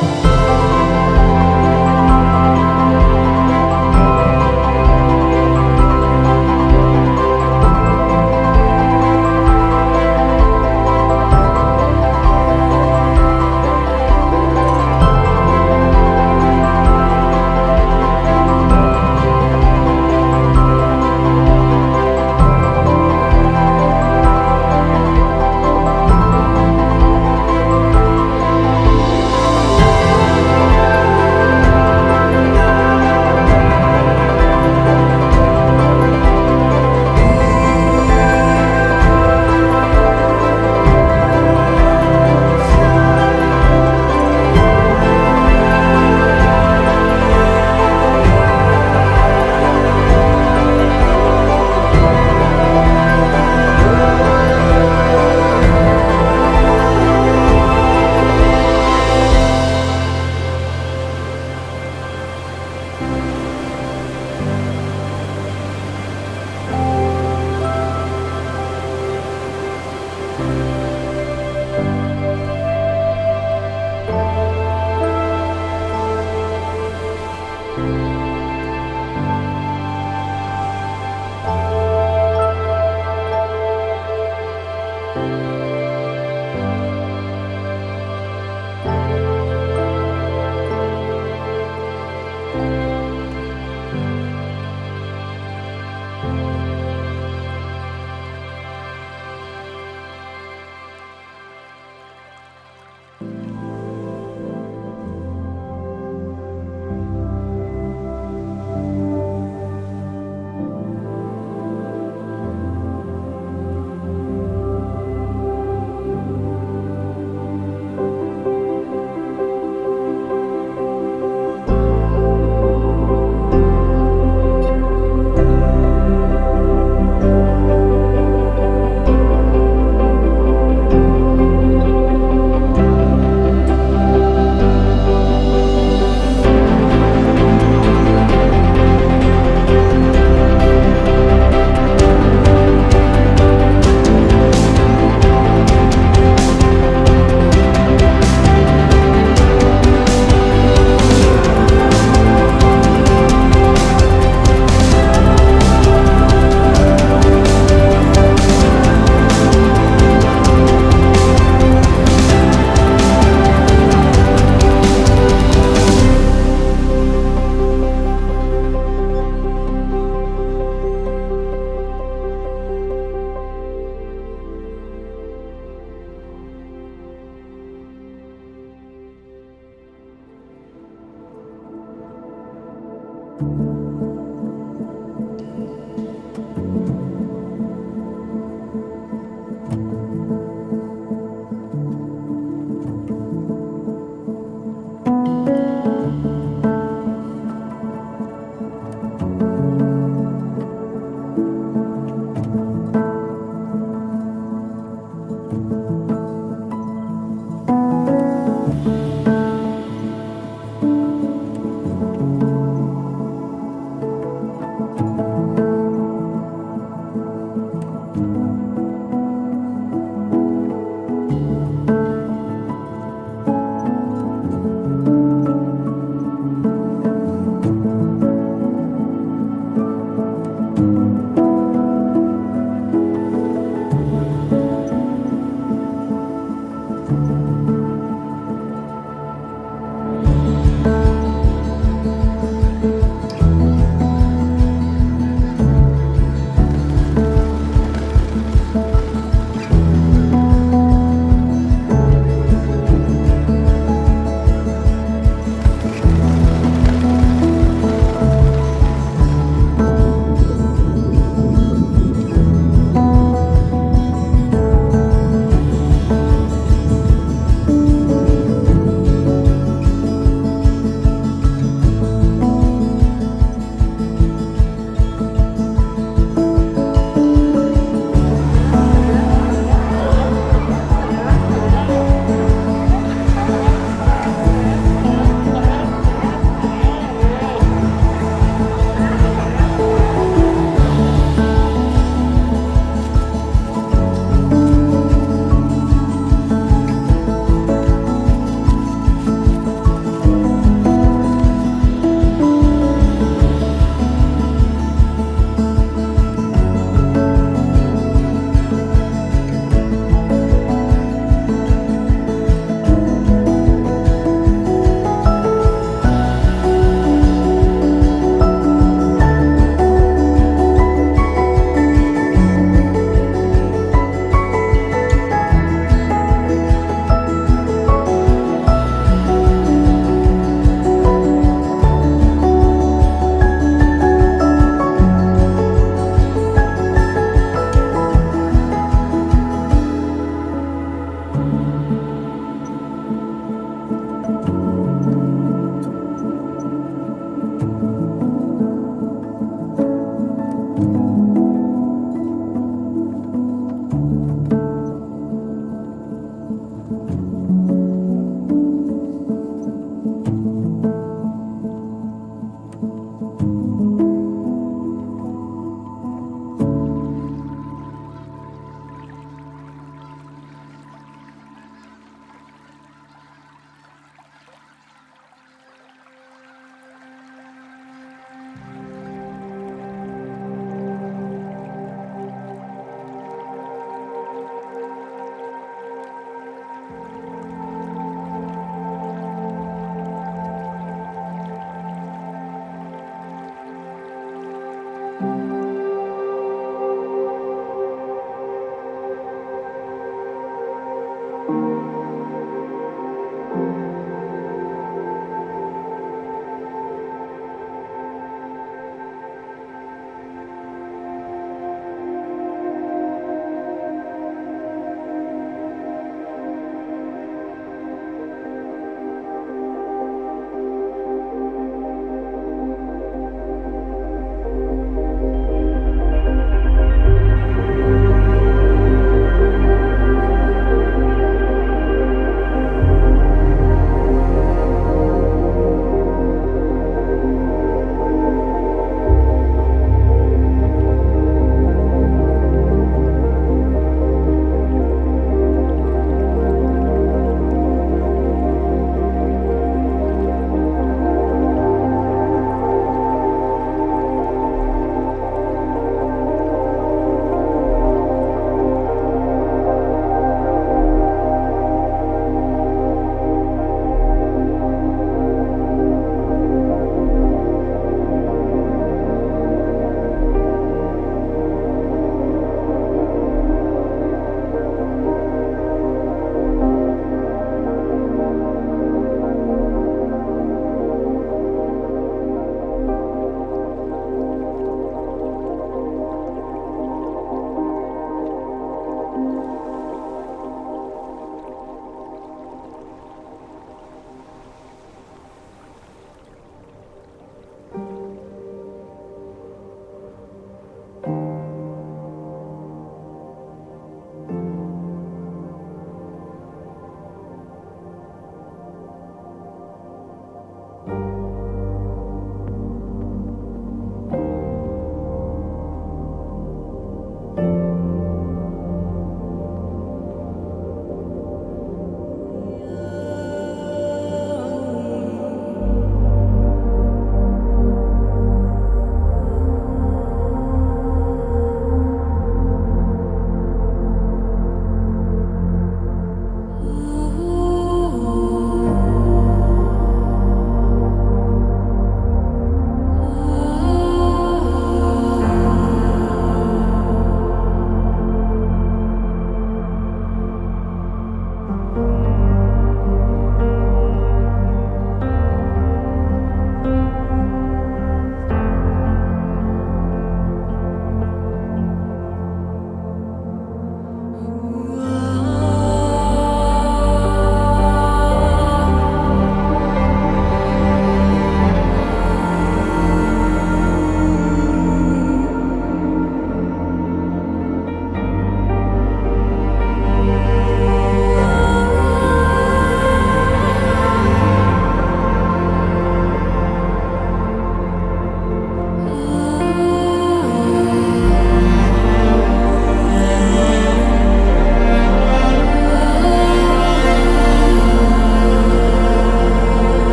Bye.